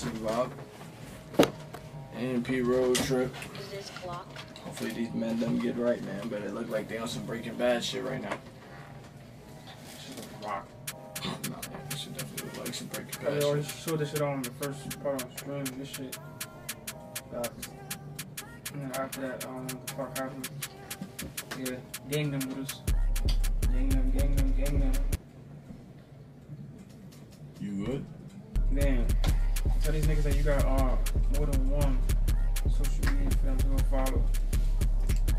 classic vlog. AMP road trip. Is this clock? Hopefully these men them get right, man. But it look like they on some Breaking Bad shit right now. Rock. Nah, it should definitely look like some Breaking I Bad already shit. showed this shit on the first part on stream. This shit. Uh, and then after that, I don't know what the fuck happened. Yeah, gang them with us. Gang them, gang them, gang them. Tell these niggas that you got uh, more than one social media for them to go follow.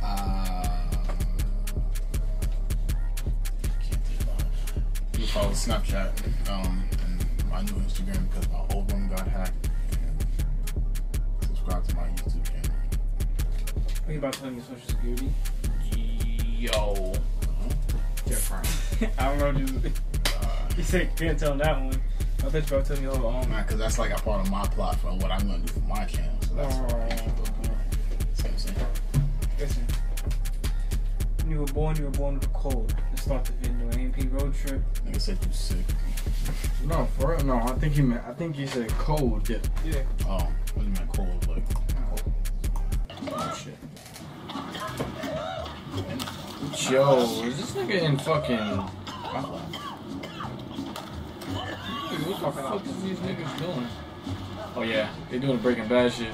Uh, can't think about. You follow Snapchat um, and my new Instagram because my old one got hacked. And subscribe to my YouTube channel. What you about to tell me social security? Yo. Different. I don't know, dude. Uh, You said can't tell that one. I thought you about to tell me, oh, um, Nah, cause that's like a part of my plot for what I'm gonna do for my channel. So that's what I keep up with. See what I'm saying? listen. When you were born, you were born with a cold. Let's start the video. AMP road trip. Nigga said you sick. No, for real. No, I think he meant. I think he said cold dip. Yeah. Oh, what do you mean cold? Like, Oh shit. Yo, is this nigga in fucking? What the fuck is these niggas doing? Oh yeah, they doing Breaking Bad shit.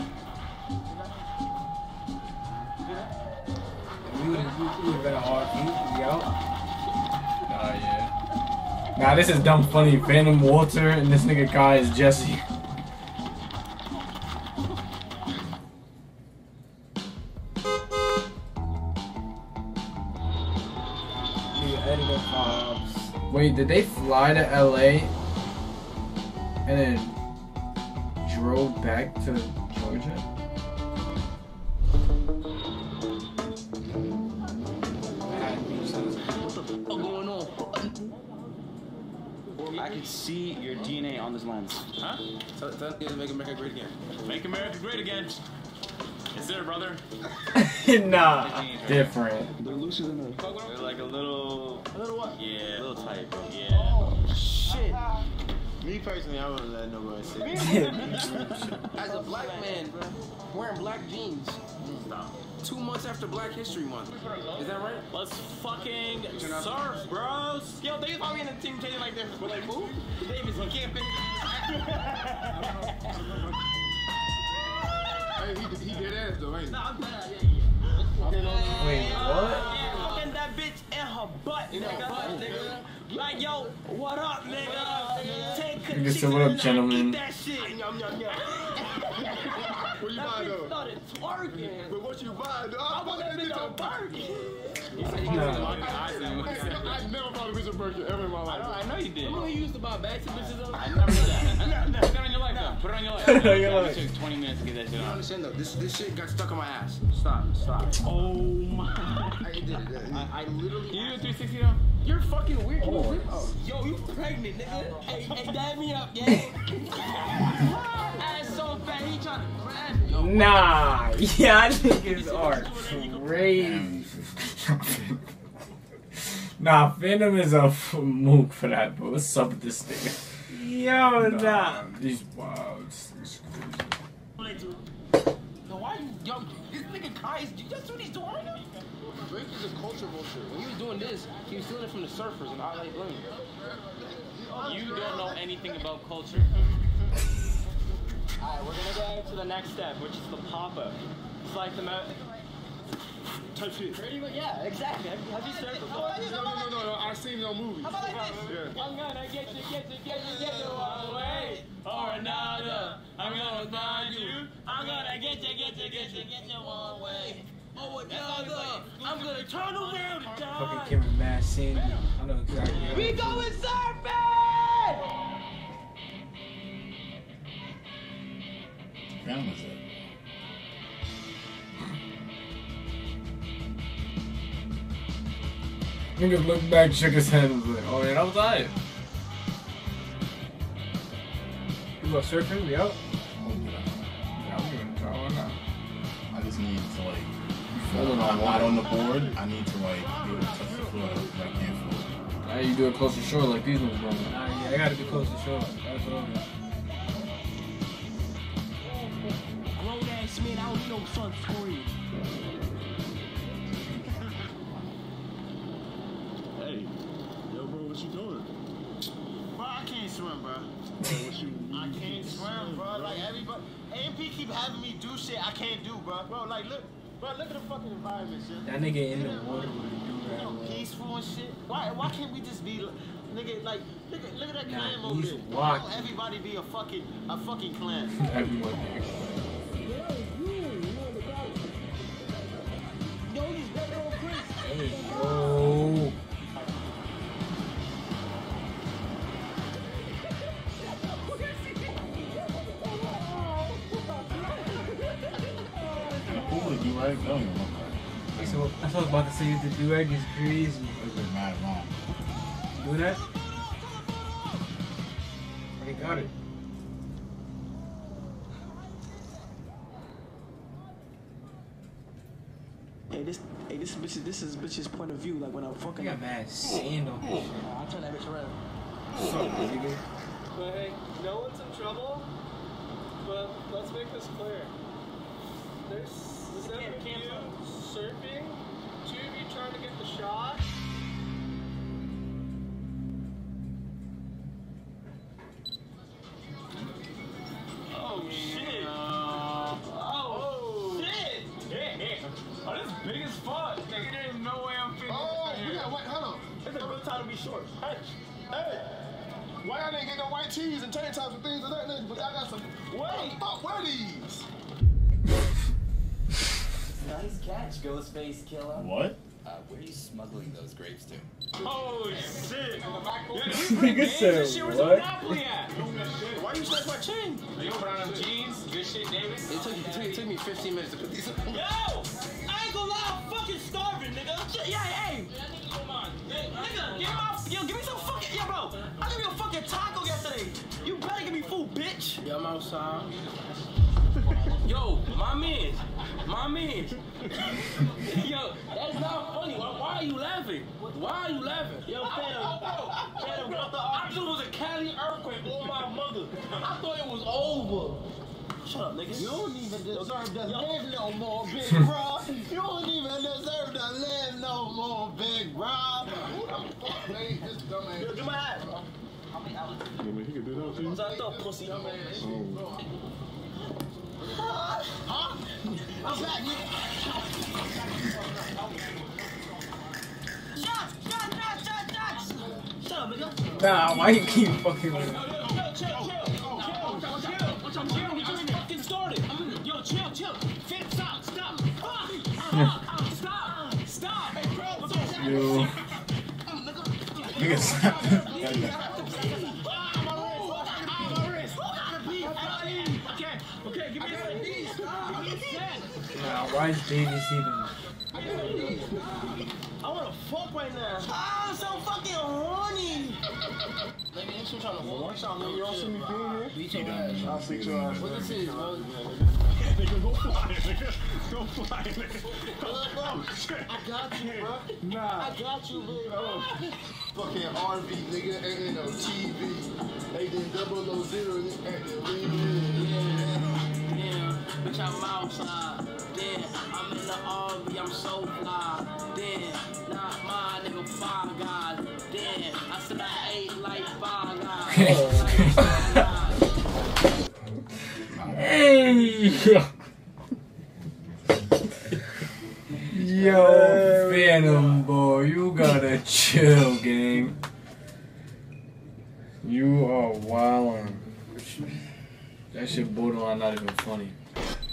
We would have we, we been a hard beat. Out. Ah yeah. Nah, this is dumb funny. Fanum Walter and this nigga Kai is Jesse. We editor vibes. Wait, did they fly to LA and then drove back to Georgia? I can see your DNA on this lens. Huh? Tell, tell them to make America great again. Make America great again. Yes, sir, brother. nah, different. They're looser than a. They're like a little. A little what? Yeah. A little tight, bro. Yeah. Shit. Me personally, I wouldn't let nobody say As a black man, bro, wearing black jeans. Two months after Black History Month. Is that right? Let's fucking surf, bros. Yo, they probably in the team changing like this. But like, who? Davis, you can't pick. Hey, he, he did ass though, ain't he? Nah, I'm dead. Yeah, yeah. Wait, what? Yeah, fucking that bitch in her butt, nigga. nigga. Like, yo, what up, nigga? Take a Nigga said, chicken "What up, and gentlemen?" Eat that shit. Yum, yum, yum. What you That buying bitch though? started twerking. But what you buying though? I I want that bought bitch on Birkin. I never bought a piece of Birkin ever in my life. I know you did. Remember you used to buy bags of bitches on? I never did that. Put it on your life, though. Put it on your life. Put it on your It took 20 minutes to get that shit You understand though. This this shit got stuck on my ass. Stop, stop. Oh my. I did it. I, I literally. Can you do a 360 though? You're fucking weird. Can Oh. Yo, you pregnant, nigga? Hey, hey, dab me up, yeah. Ass so fat, he trying to grab me. Yo, Nah, yeah, niggas are crazy. Damn. Nah, Fanum is a f- mook for that, but what's up with this thing? Yo, nah. These wow, it's, it's crazy. Yo, why you, yo, this nigga Kai is, that's what he's doing right now? Drake is a culture vulture. When he was doing this, he was stealing it from the surfers in LA Bling. You don't know anything about culture. Alright, we're gonna go to the next step, which is the pop-up. It's like the mo- Type shit. Pretty much, yeah, exactly. Have, have you surfed before? No, no, no, no, no. I seen no movies. How about like this? Yeah. I'm gonna get you, get you, get you, get you one way or another. I'm gonna find you. I'm gonna get you, get you, get you, get you one way or another. I'm gonna turn around and die. Fucking die. Cameron Mass Sandy. I know exactly. We going surfing! Fanum is it? Nigga looked back, shook his head, and was like, oh yeah, I was tired. You go surfing? We out? Yeah, I just need to like. Folding on I'm not water. on the board. I need to like be able to touch the floor. if I can't float. Now you do it close to shore like these ones, bro. Nah, yeah, I gotta be close to shore. That's all. Grown ass man, I don't need no sunscreen. I can't swim, bro. I can't swim, bro. Like everybody, AMP keep having me do shit I can't do, bro. Bro, like look, bro, look at the fucking environment, shit. That nigga in the water with a do You know, peaceful and shit. Why, why can't we just be, nigga, like, look at, look at that Nah, clan over there. Why don't everybody be a fucking, a fucking clan? Everyone that's what I was about to. The do rag is crazy. it. This is mad long. Do that? I got it. Hey, this, hey, this bitch, this is bitch's point of view. Like when I'm I fucking. got mad sand on this shit. I'll turn that bitch around. Fuck, nigga. But hey, no one's in trouble. But let's make this clear. There's seven of you surfing, two of you trying to get the shot. Oh, shit. Oh, shit. Oh, this big as fuck. Nigga, there's no way I'm fitting Oh, we got white. Hold on. It's a good time to be short. Hey, hey. Why y'all didn't get no white tees and tank tops and things of that nature? But y'all got some. Wait. Fuck, wear these. Nice catch, Ghostface Killah. What? Uh, where are you smuggling those grapes to? Oh, shit. Nigga said what? Why you snatch my chain? You put on them jeans, good shit, Davis. It took, it took, it took me 15 minutes to put these on. Yo! I ain't gonna lie, I'm fucking starving, nigga. Yeah, hey. Nigga, give me my, yo, give me some fucking, yo, bro. I gave you a fucking taco yesterday. You better give me food, bitch. Yeah, I'm outside. Yo, my man, my man. Yo, that's not funny. Why, why are you laughing? Why are you laughing? Yo, fam, fam, bro, I thought it was a Cali earthquake blowing my mother. I thought it was over. Shut up, nigga. You don't even deserve to live no more, big bro. You don't even deserve to live no more, big bro. Who the fuck made this dumbass? Yo, do my hat. I mean, he can do that too. What's up, though, pussy? Oh. Huh? I'm back, nigga. Shots! Shots! Shots! Shots! Shots! Shut up, nigga. Nah, why you keep fucking with Yo, chill, chill, chill, why is Davis even? I wanna fuck right now. I'm so fucking horny. Nigga, you still trying to hold One shot, nigga. You don't see me being here? Beat your ass. I'll fix your ass. What this is, bro? Nigga, go fly, nigga. Go fly, nigga. Look, bro, I got you, bro. Nah. I got you, big Fucking RV, nigga. Ain't no TV. They did double O zero at the remix. Damn, bitch, I'm outside. I'm in the RV, I'm so fly. Damn, not my nigga, five guys. I said I ate like five guys. Hey! Yo, Fanum boy, you gotta chill, gang. You are wildin'. That shit borderline not even funny.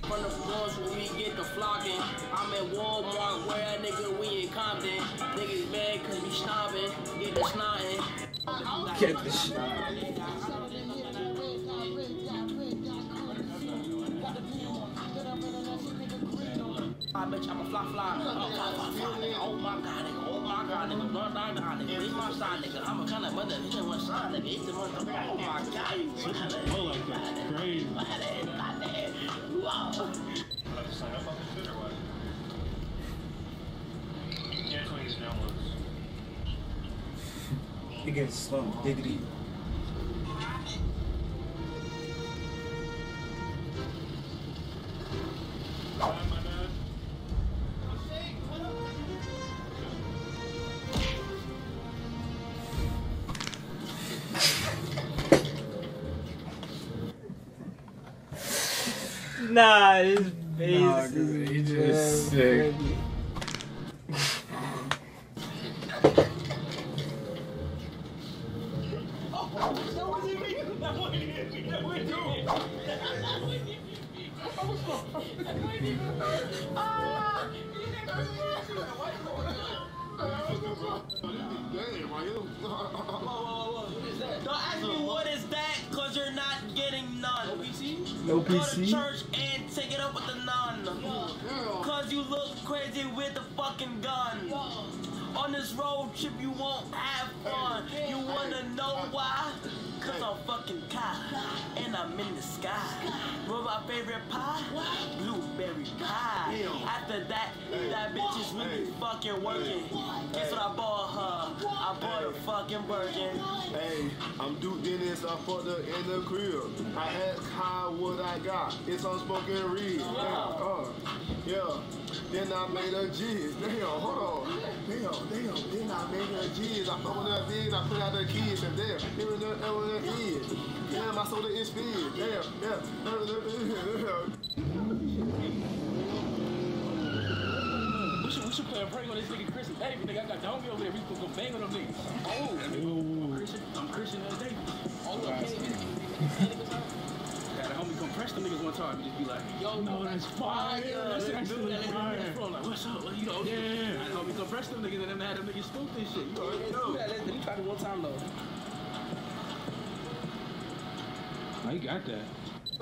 From the floors when we get the flocking. I'm at Walmart, where a nigga we in Compton. Niggas mad cause we stomping, get the snotting. Get this shit. I bitch, I'm a fly fly. Oh, fly, fly, fly, nigga. Oh my god, nigga. Oh my god, nigga. Nigga. Leave my side, nigga. I'm a kind of mother. Side, nigga. The. Oh my god, you like that's crazy. It gets slow, diggity. Pie. After that, that bitch is really fucking working. Guess what I bought her? I bought a fucking virgin. Hey, I'm Duke Dennis, I fucked her in the crib. I asked how what I got. It's unspoken read. Damn, uh, yeah. Then I made a jizz. Damn, hold on. Damn, damn. Then I made a jizz. I in that big, I put out the keys. and damn, here in the hell it is. Damn, I sold it in speed. Damn, damn. Should, play a prank on this nigga Chris and David. Nigga, I got the homie over there. We could go bang on them niggas. Oh, I'm Christian. I'm Christian and David. Oh, okay. Got a homie come press them niggas one time and just be like, yo, no, that's fire. That's actually fire. I'm like, what's up? Well, you know, yeah. I had a homie come press them niggas and then had them niggas spook this shit. You already know. Yeah, we tried it one time though. I got that.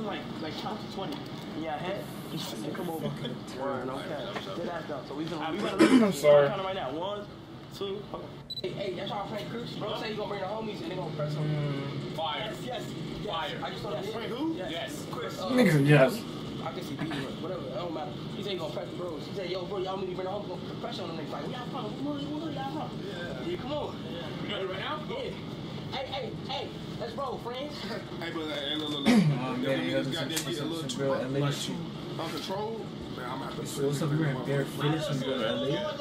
Like, like count to 20. Yeah, head. And come over. Word, okay. Did that though. So we gonna, we gonna I'm sorry. Count 'em right now. One, two. Okay. Hey, hey, that's our friend Chris. Bro say he gonna bring the homies and they gonna press them. Fire. Yes, yes, yes. Fire. I just saw that. Friend who? Yes. Yes. Chris. Uh, Nigga, yes. I guess he beat him, whatever, it don't matter. He said he gonna press the bros. He said, yo, bro, y'all need to bring the homies, gonna pressure on them niggas. Like, where y'all from? Where where y'all from? Yeah. come on. You got it right now? Yeah. Hey, hey, hey, let's roll, friends. Hey, but hey, look, look, look. Oh, Them man, niggas that's got some- that get a some- little some too real like, LA like shit. too uncontrolled. Man, I'm gonna have to So what's up, you wearing bare fitteds when you go to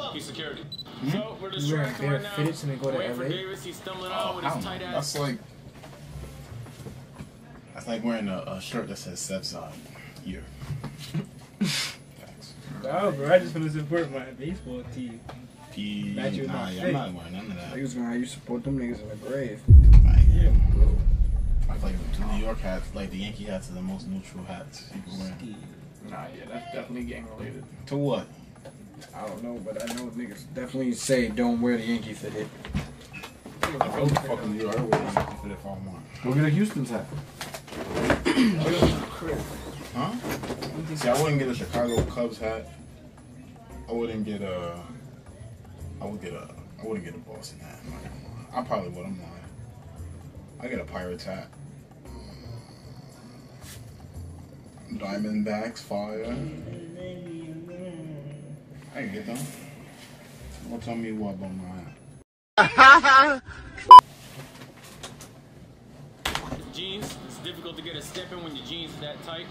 LA? He's security. Hmm? So we're You wearing bare fitteds when you go to Waiting for LA? Davis. He's stumbling Oh, with his oh, tight ass. That's like that's like wearing a, a shirt that says Steps on here. Thanks. No, bro, I just want to support my baseball team. P. Glad you're Nah, not yeah, I'm not wearing none of that. Niggas gonna have you support them niggas in the grave. Like, yeah, I feel like the New York hats, like the Yankee hats, are the most neutral hats you can wear. Nah, yeah, that's definitely gang related. To what? I don't know, but I know niggas definitely say don't wear the Yankee fitted. I feel like fucking New York. I wear the Yankee fit if I want. Go get a Houston's hat. Huh? See, I wouldn't get a Chicago Cubs hat. I wouldn't get a. I would get a. I wouldn't get a Boston hat. I probably would. I'm lying. I get a Pirates hat. Diamondbacks, fire. I can get them. Don't tell me what about my hat. Jeans. It's difficult to get a step in when your jeans are that tight.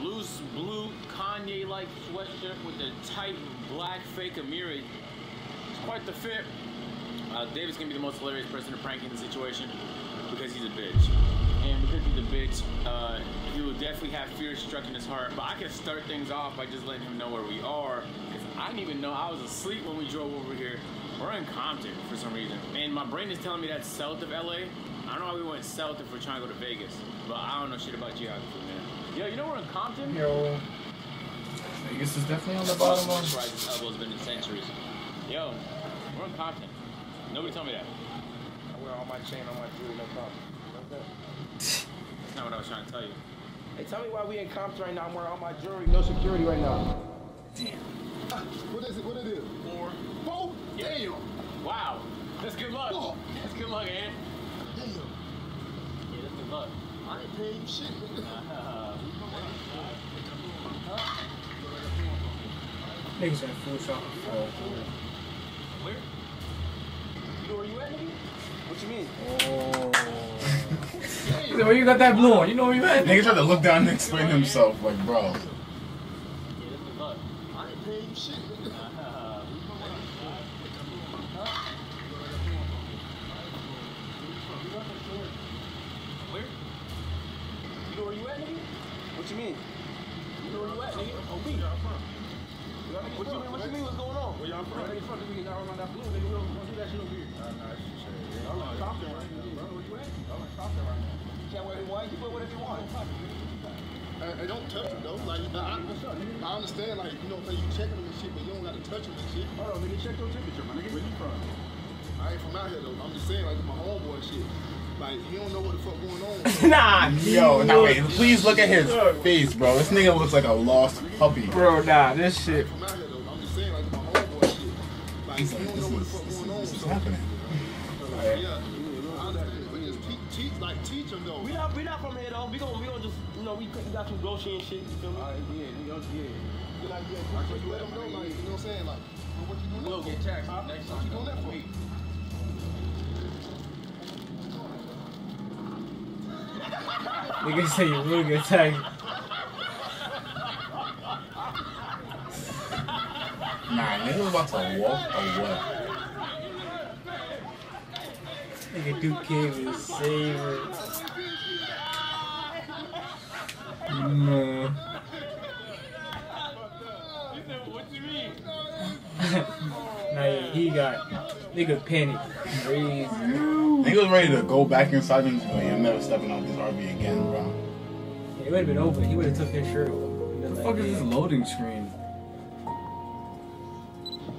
Loose blue Kanye-like sweatshirt with the tight black fake Amiri. Quite the fit. Uh, David's gonna be the most hilarious person to prank in the situation because he's a bitch. And because he's a bitch, uh, he will definitely have fear struck in his heart. But I can start things off by just letting him know where we are. Because I didn't even know I was asleep when we drove over here. We're in Compton for some reason. And my brain is telling me that's south of LA. I don't know why we went south if we're trying to go to Vegas. But I don't know shit about geography, man. Yo, you know we're in Compton? Yo. Vegas is definitely on the bottom one. Elbow's been in centuries. Yo, we're in Compton. Nobody told me that. I wear all my chain on my jewelry, no problem. That's not what I was trying to tell you. Hey, tell me why we in Compton right now. I'm wearing all my jewelry, no security right now. Damn. Ah, what is it? What it is? Four. Four? Damn. Wow. That's good luck. Four. That's good luck, Ant. Damn. Yeah, that's good luck. I ain't paying you shit. Uh-huh. Niggas in full shot. Oh. Where? You know where you at, nigga? What you mean? He oh. said, Where you got that blue on? You know where you at? Nigga tried to look down and explain himself, like, bro. Yeah, that's luck. I ain't paying you shit. Where? You know where you at, nigga? What you mean? where you at, nigga. Oh, me. What you mean? What you mean? What's going on? Where y'all from? Nigga, fuck nigga, y'all around that blue, nigga. We don't we don't do that shit over here. Nah, nah, it's just shit. I'm like Compton right now, bro. Where you at? I'm like Compton right now. You can't wear what you want. You put whatever you want. Hey, hey, don't touch him though. Like, I, I understand, like, you know, what I'm saying, you checking him and shit, but you don't gotta touch him and shit. Hold on, nigga. Check your temperature, my nigga. Where you from? I ain't from out here though. I'm just saying, like, my homeboy shit. Like, he don't know what the fuck going on. nah, Yo, he now wait, please look at his face, bro. This nigga looks like a lost puppy. Bro, nah, this shit. from out here though. I'm just saying, like, my homeboy shit. Like, He's like, don't this know what the is, fuck this going on. is, this is happening. We not, from here though. We gon' we gon' just, you know, we, we got some grocery and shit. You feel me? Alright, yeah, yeah, yeah. Like, yeah, what you let him know, like, you know what I'm saying? Like, what you doing We'll get taxed Huh? next What time. you doing that for? Me? Nigga say you will get tagged. Nah, nigga about to walk away. Nigga Duke came and saved it. No. What you mean? nah, he got nigga panic. Crazy. Nigga was ready to go back inside and oh, go, I'm never stepping out this RV again, bro. It would have been over. He would have took his shirt off. What the fuck is this loading screen?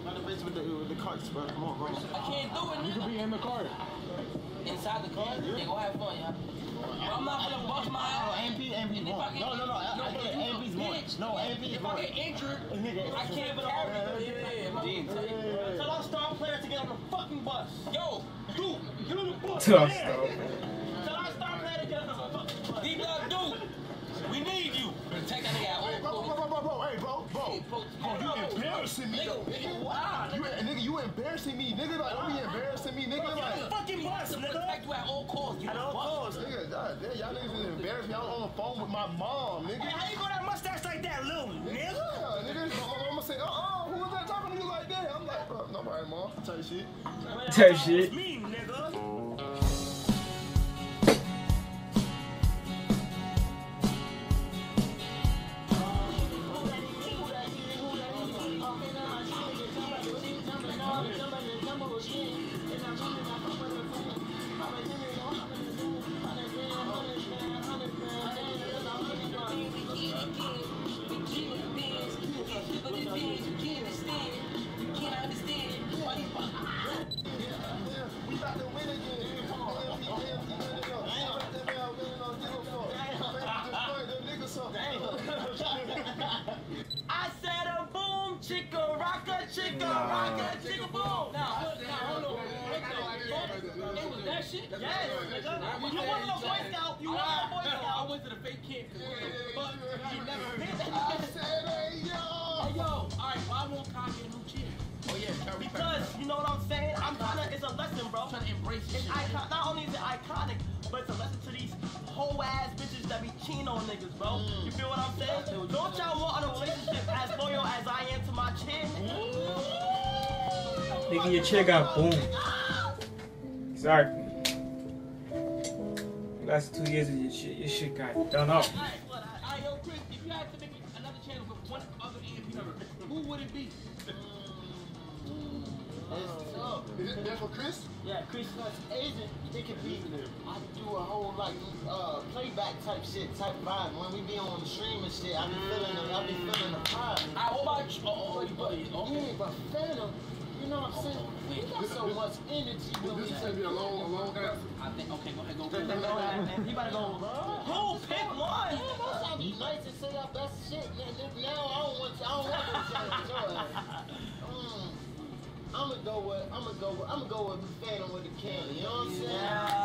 Run the bitch with the, with the carts, bro. Come on, bro. I can't do it, nigga. be in the car. Inside the car? Yeah, go have fun, y'all. I'm not gonna bust my ass. AMP, AMP And if I won. get- No, no, no. I, I get it. you a AMP's won. bitch. No, AMP's If won. I get injured, I can't carry it. Dean, tell you. Tell our star player to get on the fucking bus. Yo, dude, get on the bus. Tell our Yeah. star Tell phone with my mom, nigga. Hey, how you grow that mustache like that, little nigga? Yeah, nigga. My mama say, uh-uh, who was that talking to you like that? I'm like, bro, nobody, mom. Type shit. Type shit. Yes, nigga. You want a Boy Scout? You want a Boy Scout? I went to the fake camp, but you never been. Hey yo, alright, why won't Kanye get a new chick? Oh yeah, because you know what I'm saying. I'm trying to. It's a lesson, bro. trying to embrace it. It's icon. Not only is it iconic, but it's a lesson to these whole ass bitches that be cheating on niggas, bro. You feel what I'm saying? Don't y'all want a relationship as loyal as I am to my chin? Nigga, your chair got boom. Exactly. Last two years of your shit, your shit got done up. Chris, you who would it be? Is it there for Chris? Yeah, Chris Nuts agent. it could be, I do a whole like uh playback type shit, type vibe. When we be on the stream and shit, I be feeling the, I be feeling the vibe. Alright, what about you? Oh, oh, you buddy. Oh, Yeah, but Fanum, you know what I'm saying? We got so much energy when we This is gonna be a long, a long answer. I think, okay, go ahead, go, Then go. ahead, he better go, Who? Pick one. Yeah, most y'all be nice and say y'all best shit. Now, now I don't want, I don't want to say mm, I'm gonna go with, I'm gonna go with, I'm gonna go with Fanum with the candy. You know what I'm saying? And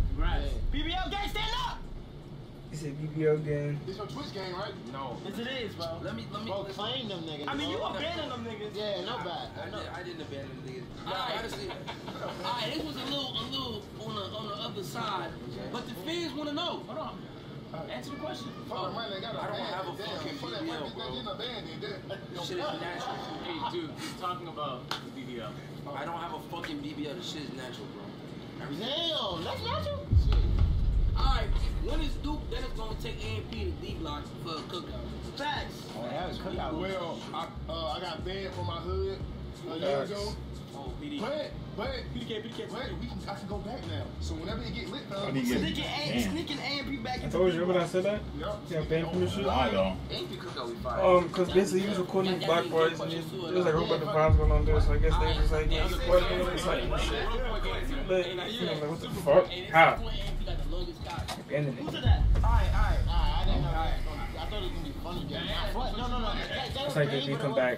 He said BBO game. It's your Twitch game, right? No. Yes, it is, bro. Let me, let me. Bro, claim them niggas. I mean, you bro. abandoned them niggas. Yeah, no bad. I, No. did, I didn't abandon them niggas. Alright, honestly. Alright, this was a little, a little on the on the other side, but the fans want to know. Hold on. Answer the question. Fuck the money, they got I don't have a Damn, fucking fuck that BBL, money, bro. they didn't abandon that. Shit is natural. Hey, dude, he's talking about the BBL. I don't have a fucking BBL. The shit is natural, bro. Everything. Damn, that's natural. Alright, when is Duke then it's gonna take AMP to D block for a cookout? Facts. Oh, that was cookout. Well, I, uh, I got banned from my hood a year ago. Oh, BD. But, but, PDK, PDK. but, we can, I can go back now. So whenever it get lit, How uh, do you get Sneaking, A- Damn. sneaking AMP back I told you, D when I said that? Yup. Yeah, banned from the shit. Why though? AMP cookout we fire. Um, cause basically he was recording these black boys and it there was like a whole bunch of vibes going on there, so I guess they was just like, yeah, recording it, it's like, shit. But, you know, like, what the fuck? How? You got the longest guy. Who's that? All right, all right, all right. I didn't know. All right. I thought it was gonna be funny. Yeah, yeah. No, no, no. That, that it's like if you come back,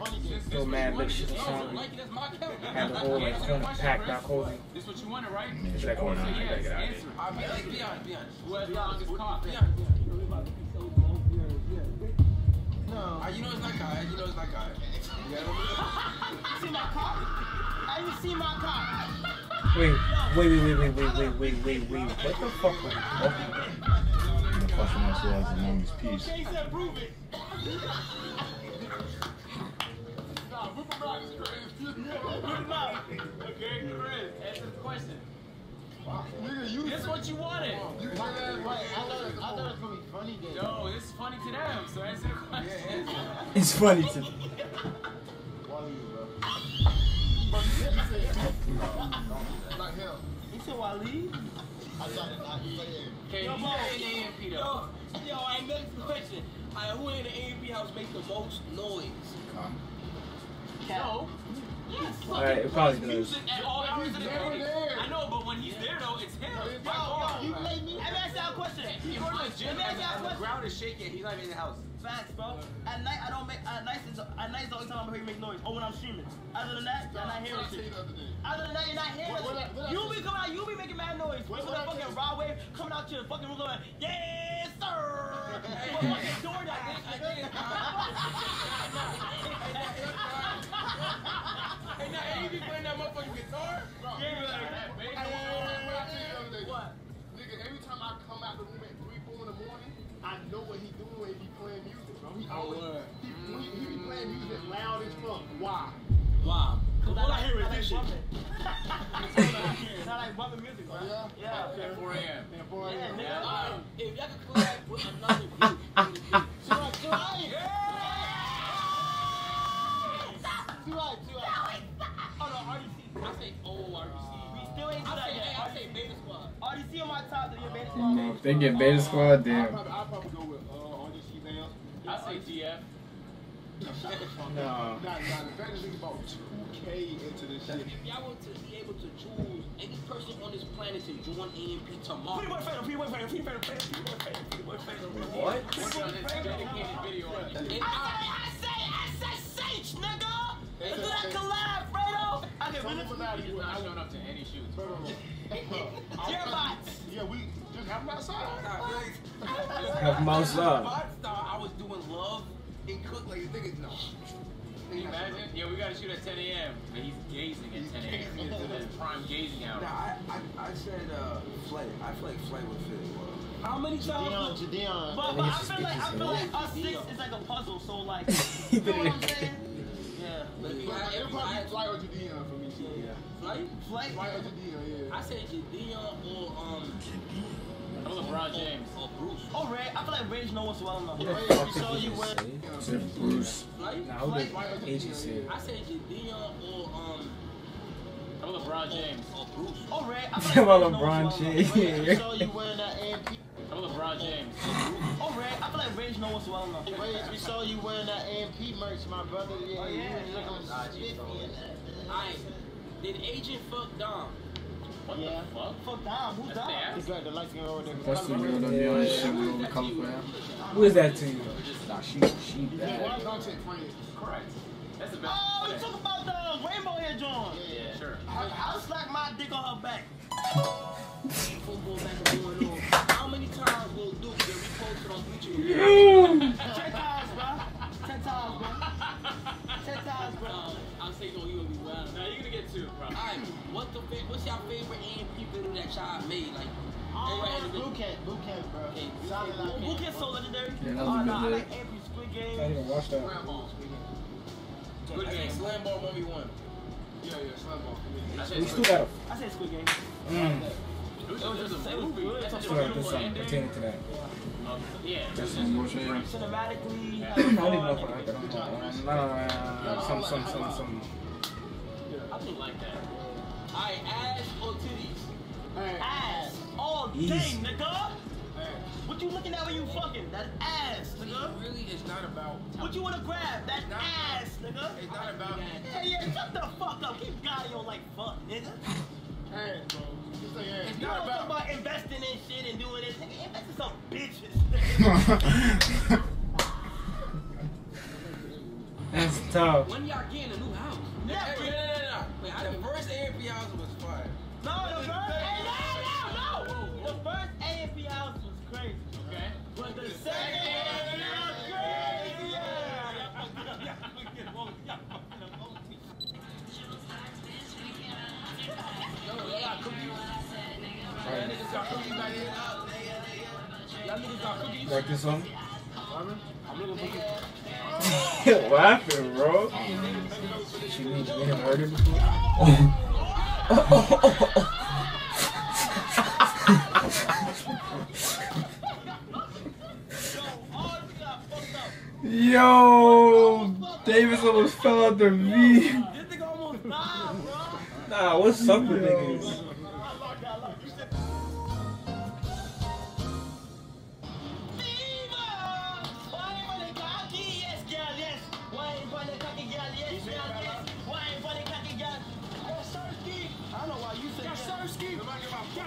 little man looks at song, and the whole like corner packed out cozy. This what you wanted, right? It's like, oh no, I gotta get out of here. Like, be honest, be honest. Who has the longest car? Be honest. No. Uh, you know it's not guy. You know it's not guy. You see my car? Have you seen my car? Wait, wait, wait, wait, wait, wait, wait, wait, wait. What the fuck was talking The question I still has the longest piece. Jay said prove it. Nah, whip 'em out, it's crazy. Put him. Okay, Chris, answer the question. Nigga, you This is what you wanted. You Wait, said I thought, I thought it was gonna be funny game. No, this is funny to them, so answer the question. It's funny to Wally, bro. But you didn't say it. Like him. He said Wally. I thought it. I said it. Okay, Yo, you Bo. in the AMP though. Yo, yo, I next question. Alright, who in the AMP house make the most noise? No. Yes. Alright, it probably does. Music at all hours of the day. there. I know, but when he's there though, it's him. Yo, By far. You play me? Let me ask y'all a question. You go to the gym And, and ask y'all a and the ground is shaking. He's not even in the house. Facts, bro. At night, I don't make. At night is at night is the only time I'm you make noise. Or when I'm streaming. Other than that, you're not hearing shit. other than that, you're not hearing What- what shit. You be coming out, you be making mad noise. What- People what that fucking raw wave coming out to the fucking room going, yes sir. With fucking door that Hey, now AMP playing that motherfucking guitar? Yeah, What you? What? Nigga, every time I come out the room at 3, 4 in the morning, I know what he He always, he, he, he be playing music loud as fuck. Why? Wow. Cause all I hear is this shit. It's not like bumping music, bro. Yeah? Yeah. Okay. 4 a.m. Yeah, boy, Yeah, yeah. Alright, if y'all could collab with another group, who would it be? Too right, too right. Too right, too right. Oh no, RDC. I say oh RDC. We still ain't do I that. I say Beta Squad. RDC on my top, then your beta squad. if they get Beta Squad, damn. I'll probably go with. I say GF. Nah, nah, nah. The fact that 2K into this shit. If y'all were to be able to choose any person on this planet to join AMP tomorrow. Free boy Fanum, free boy Fanum, free boy Fanum, free boy Fanum, free boy Fanum. What? What's on dedicated video? I say, I say, SSH, nigga! It's that collab, Fredo! I can really. I'm not showing up to any shoots, bro. Jeremiah! Yeah, we just have him outside. nah, really, Have outside. I was doing love and cook like niggas no. Can you imagine? Yeah, we gotta shoot at 10 a.m. But he's gazing at 10 a.m. It's the prime gazing hour. Nah, I, I, I said uh, Flight. I feel like Flight would fit well. How many Dion, times? Jidion. But, but I feel like I feel like us six is like a puzzle, so like you know what I'm saying? Yeah. But if you But had, it'll if you probably had be Fly or Jidion for me, too. Yeah. flight, Flight. Fly or Jidion, yeah. I said Jidion or um I'm LeBron James. or Bruce. Oh, Ray, I feel like Rage knows us well enough. Who the Wait, we saw you you just when- say? Said Bruce. Flight. Now who did agent say? I said Jidion or um I'm LeBron James. or Bruce. Oh, Ray, I Talk feel like about Rage knows LeBron well enough. James. We saw you wearing that AMP. I'm LeBron James. Oh, Ray, I feel like Rage knows us well enough. Wait, we saw you wearing that AMP merch, my brother. Yeah, Oh, yeah. you was looking spiffy and that. Alright. Did Agent fuck Dom? What Yeah. the fuck? Fuck Dom, who's That's Dom? the the lights going over there. That's the real Color. be on this shit with all the color for him. Who is that to you? Nah, she she Why bad. content friends? Correct. That's the best. Oh, you talk about the rainbow hair John. Yeah, sure. I, I'll slack my dick on her back. Football back going on. How many times will Duke get reposted on Bleacher Ten times, bro. Ten times, bro. Ten times, bro. I'll say no, you gonna be wild. No, you're gonna get two, bro. Alright, what the fa- what's your favorite AMP video that y'all made? Like, everybody in Blue. Cat, Blue Cat, bro. Okay, Blue Solid Cat. like Who gets so legendary? Yeah, that was oh, a good nah, I like Avery Squid I Game. didn't even watch that. Slam ball. Good I think game. Slam ball 1v1. Yeah, yeah, slam ball. I said We still got I said Squid Game. to. Mm. It was just a movie. That's Still got to do something pertaining to that. Yeah. That's some bullshit. Cinematically, I don't even know if I got that on. No, no, no, no, some, some, some, some. I didn't like that. Alright, ass or titties? ass all day, Easy. nigga. What you looking at when you fucking? That ass, nigga. Really, it's not about. What you wanna grab? That Nah. ass, nigga. It's not about. Yeah, yeah, shut the fuck up. Keep God on like fuck, nigga. Hey, bro. Just say hey. It's You not about. about investing in shit and doing this. Nigga, invest in some bitches. That's tough. When y'all getting a new house? Never. The first AMP house was fire. No, the first, hey, no, no, no. The first AMP house was crazy. Okay. But the second AMP house was crazy. Got cookies. Y'all niggas got cookies here. Y'all niggas got cookies. Like this one? I'm looking for cookies. what happened, bro? She means me have heard it before? Yo, Davis almost fell out the V. This nigga almost. Nah, what's up with niggas?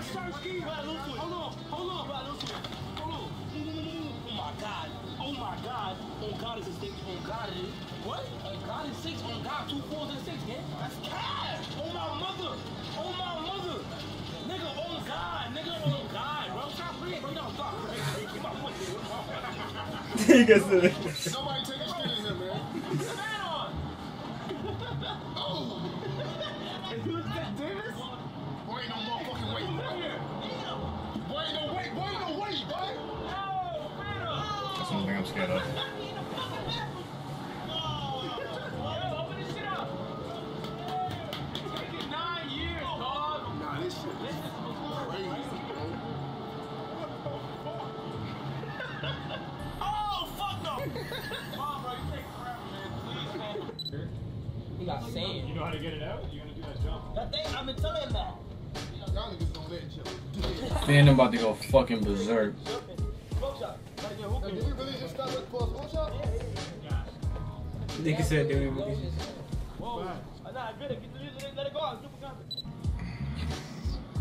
Gasersky. Hold on, hold on. Hold on. Oh my God. Oh my God. On God is a six. On God it is. What? On God is six. On God two fours and six, man. That's cash. On my mother. On my mother. Nigga, on God. Nigga, on God, bro. Stop playing, bro. No, stop. Keep my it. Nobody take Man, I'm about to go fucking berserk. Smoke shot. Gotta get Hey, hooked. did we really just stop at the smoke shop? Nigga said they were Whoa. Nah, good. Get the- Let it- let it go out. Super confident.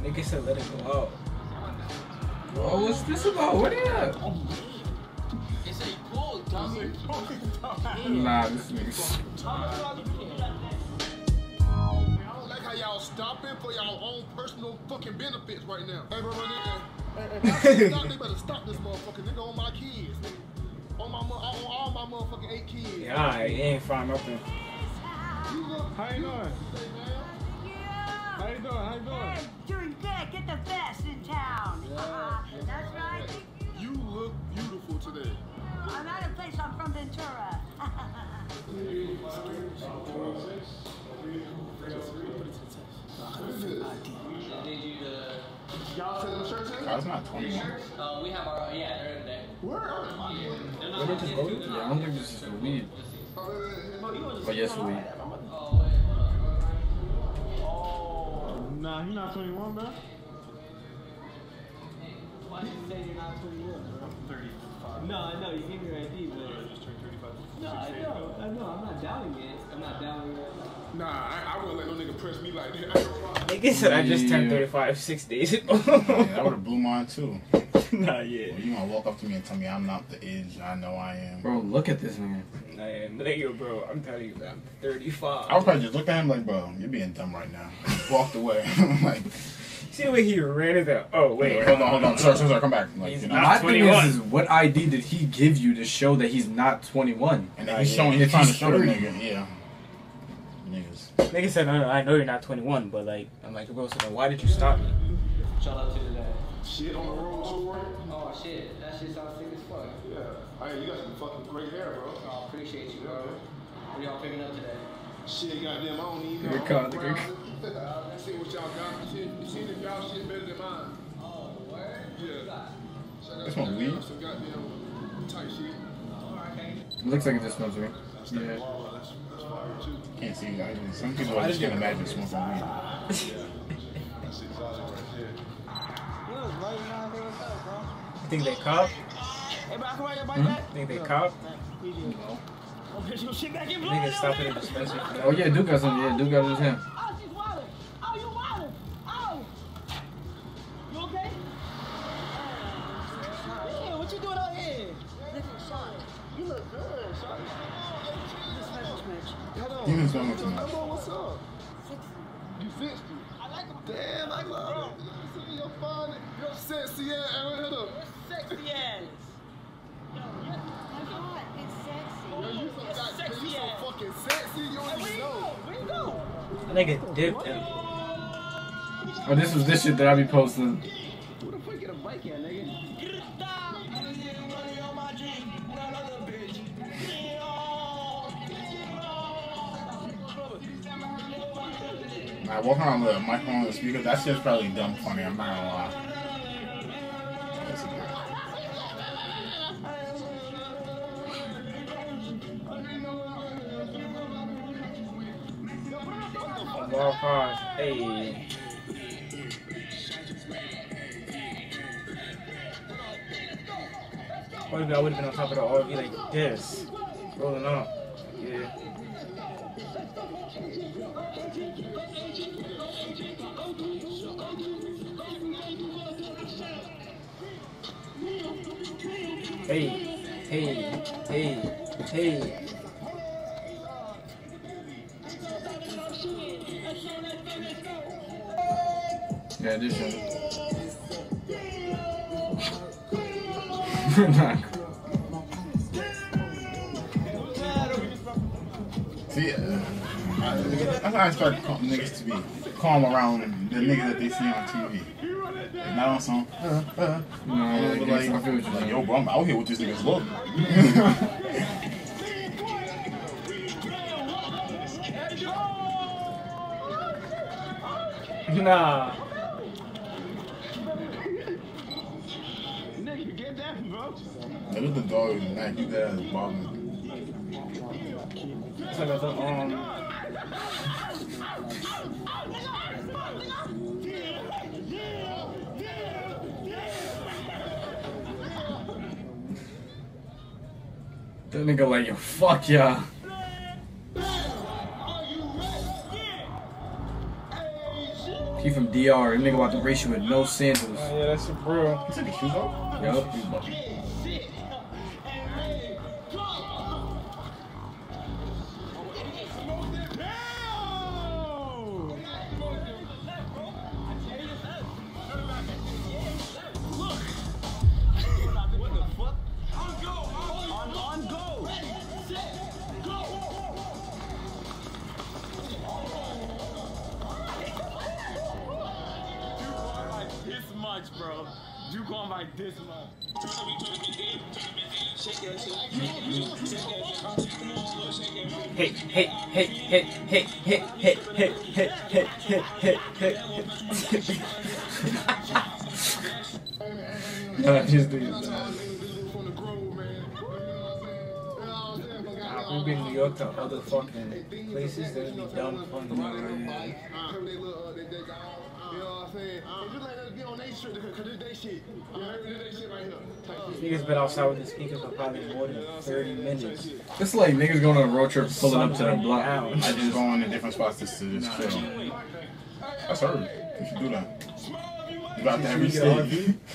Nigga said let it go out. Oh, what's this about? What is that? They say pull, dummy. Nah, this nigga. How y'all for y'all own personal fucking benefits right now. Hey, bro, bro, nigga. Hey, if stop, they better stop this motherfucker, nigga, on my kids, nigga. On my, mo- on all my motherfucking eight kids. Yeah, alright, he ain't find nothing. You look How you doing? Man. How you doing? How you doing? Hey, doing good. Get the best in town. Uh, that's right. You look beautiful today. I'm out of place. I'm from Ventura. Y'all sell them shirts in? Car's not 21. Uh, we have our yeah, they're in there. Where? What did just go? Yeah, I don't think this is for weed. Oh, yes, for weed. Oh wait, Nah, he not 21, bro. Why did you say you're not 21, bro? 35. No, I know. You gave me your ID, but... I just turned 35. No, I know. I know. I'm not doubting it. I'm not doubting it. Nah, I, I wouldn't let no nigga press me like that. I ain't gonna lie. Nigga said I just turned 35 six days ago. Yeah, that would have blew mine too. Not yet. Well, you gonna walk up to me and tell me I'm not the age I know I am? Bro, look at this man. Man, nigga, bro, I'm telling you, I'm 35. I would probably just look at him like, bro, you're being dumb right now. Walked away. like, See the way he ran it that. Oh, wait. hold on, hold on. Sorry, sorry, sorry. Come back. Like, He's you know, not My thing is, is, what ID did he give you to show that he's not 21? and then he's showing, he's If trying to he's show the 30. nigga, yeah. Niggas. Nigga said, no, no, I know you're not 21, but like, I'm like, bro, so then why did you stop me? Shout out to the dad. Shit on the road too. Oh shit, that shit sounds sick as fuck. Yeah. Hey, you got some fucking great hair, bro. Oh, appreciate you, bro. What y'all picking up today? Shit, goddamn, I don't even know. Good call, good call. See what y'all got. See, see if y'all shit better than mine. Oh, word? Yeah. This one weed? Some goddamn tight shit. Oh, it looks like a dispensary. Yeah. That's, that's fire too. Can't see. I, some people I just can't imagine smoking weed. I think they cop. Hey, bro, I bike hmm? Think they cop. Oh yeah, Duke got some. Yeah, Duke got his hand. On. You was going to Come on, what's up? You 60. I like him. Damn, I love it. You see your fine, your sexy ass. Hey, hold up. Sexy ass. That's hot. It's sexy. Yo, you so, Yes, sexy you so fucking sexy. You don't Where even you know. go? Where you go? That nigga dipped him. Oh, this was this shit that I be posting. I walk around with a microphone on the speaker. That shit's probably dumb funny. I'm not gonna lie. Cars. Hey. What I would have been on top of the RV like this? Rolling up. Hey, hey, hey, hey. Yeah, this shit. Nah, See, uh, I- that's how I start call- niggas to be calm around the niggas that they see on TV. Like, not on some, uh, uh, No, uh, but yeah, like, I feel what you're like, saying. yo, bro, I'm out here with this nigga's look. Nah. Nigga, you get that, bro? That was the dog in the back. You there is bothering. It's like a, um, nigga like, yo, fuck yeah. He from DR. That nigga about to race you with no sandals. oh yeah, that's a bro. You took his shoes off? Yup. Hey, hey, hey, hey, hey, hey, hey, hey, hey, hey, hey, hey, hey. Nah, just do it. From the Grove, man. You know what I'm saying? You know what I'm saying? Fuck out We've been in New York to other fucking places that would be dumb funny. Remember they little, uh, they, they got all, you know what I'm saying? Uh-huh. It's just like uh, us be on they shit, because it's they shit. You uh-huh. know, it's they shit right here. Type. Uh-huh. Niggas been outside with the speakers for probably more than 30 minutes. It's like niggas going on a road trip pulling up to the block. I just going to different spots just to just chill. That's her. You should do that. You got to every Should get state.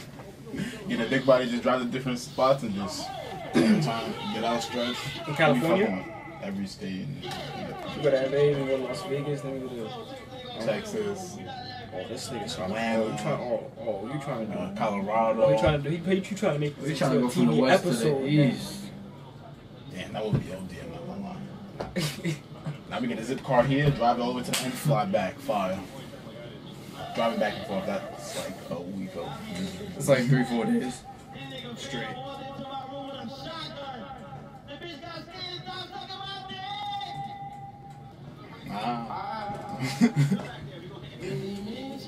Get a big body, just drive to different spots and just every time get out stretch. In California? Every state. in- You go to LA, then you go to Las Vegas, then you go to Texas, Oh, this nigga's trying Atlanta. to. Oh, you trying? Oh, oh, you trying to do? uh, Colorado. You trying to do? He, you trying to make We this trying to go a from the TV west to the east. Damn, that would be OD. I'm not gonna lie. Now we get a zip car here, drive it over to the end, fly back, fire. Driving back and forth, that's like a week of. It's like three, four days straight. Ah.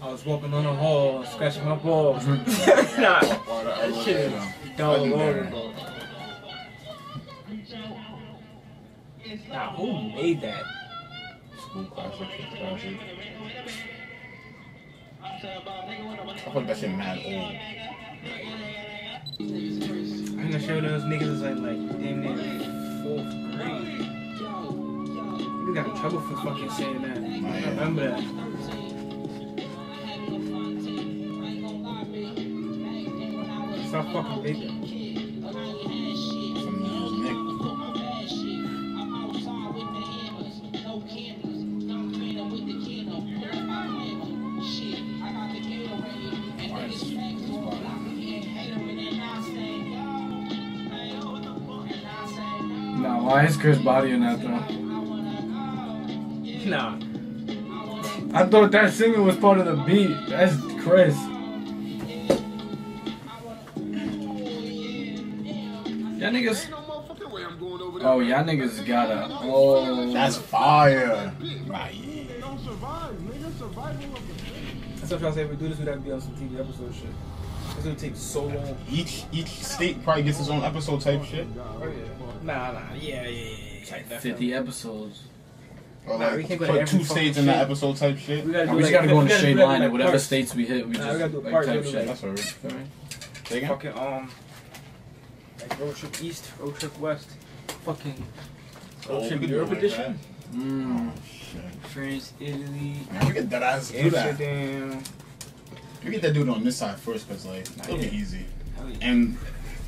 I was walking on the hall, scratching my balls. nah, that shit is dog Legendary. over. Nah, who made that? School classic, classic. I thought that shit mad old. I'm not sure those niggas was like, like damn near fourth grade. You got in trouble for fucking saying that. I remember that. Stop fucking. Some Nick. Nah, why is Chris Body in that though? Nah. I thought that singing was part of the beat. That's Chris. Y'all niggas. Oh, y'all niggas gotta. Oh, That's fire. Right. Don't survive, nigga. Survival of the That's what I'm saying. If we do this, we'd have to be on some TV episode shit. It's gonna take so long. Each each state probably gets its own episode type shit. Oh yeah. Nah, nah. Yeah, yeah, yeah. yeah. 50 episodes. Or Nah, like we can't put two states in that episode type shit. We gotta do We just like- gotta go in a straight line and whatever parts. states we hit, we Nah, just we gotta do like type we gotta do shit. That's alright. Say again? Fucking um, like road trip east, road trip west, fucking Oh, road we trip Europe like edition. Mm. Shit. France, Italy, Man, we get that ass do that. Amsterdam. We get that dude on this side first, cause like it'll be easy. Hell yeah. And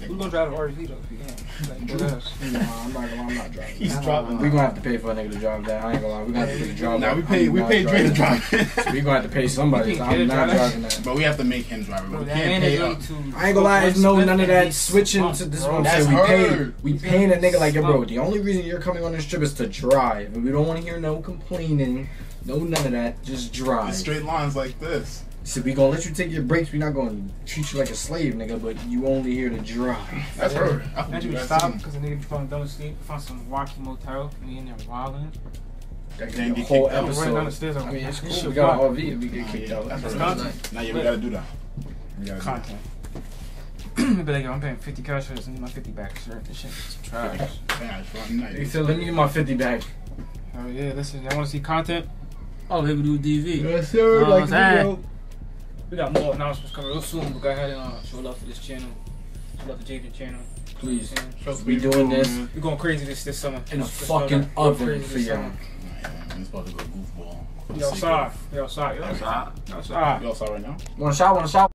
We're gonna drive an RV though if you can. Like, dead ass. Nah, I'm not gonna. I'm not driving. he's Nah, dropping. We gonna have to pay for a nigga to drive that. I ain't gonna lie. We gonna have to pay the driver. Now we pay I'm we pay Dre to driving. drive. We gonna have to pay somebody. So I'm not driving that. but we have to make him drive it. But we can't pay nigga up. I ain't gonna lie, it's no none of that switching to this bro. one. That's we pay, we paying a nigga like yo, bro. The only reason you're coming on this trip is to drive, and we don't want to hear no complaining, no none of that. Just drive. Straight lines like this. So we gonna let you take your breaks. We not gonna treat you like a slave, nigga. But you only here to drive. That's her. I can Imagine do we stop because the nigga be falling down the street, found some wacky motel, and we in there wilding. That could Then be a get whole kicked episode. Running down the stairs, I'm I like, mean, it's cool. We got wild. an RV if we get Nah, kicked yeah, out. That's That's right. Now yeah, we gotta do that. Gotta. Content. be like, I'm paying 50 cash for this. I need my 50 back. Sure, this shit is trash. Yeah, it's fine. Nah, Let me get my fifty back. Oh yeah, listen, y'all want to see content? Oh, here we do DV. Yes, sir. Uh, like the video. We got more announcements coming real soon, but go ahead and uh, show love for this channel. Show love to Javen channel. Please. Supposed to We be doing cool, this man. We're going crazy this this summer. in a Let's fucking that. Going oven for y'all. summer. Nah, yeah, to go goofball. For the Yo, sake outside. of- Yo, outside. Yo, outside. Yo, outside. You outside right now? Want a shot? Want a shot?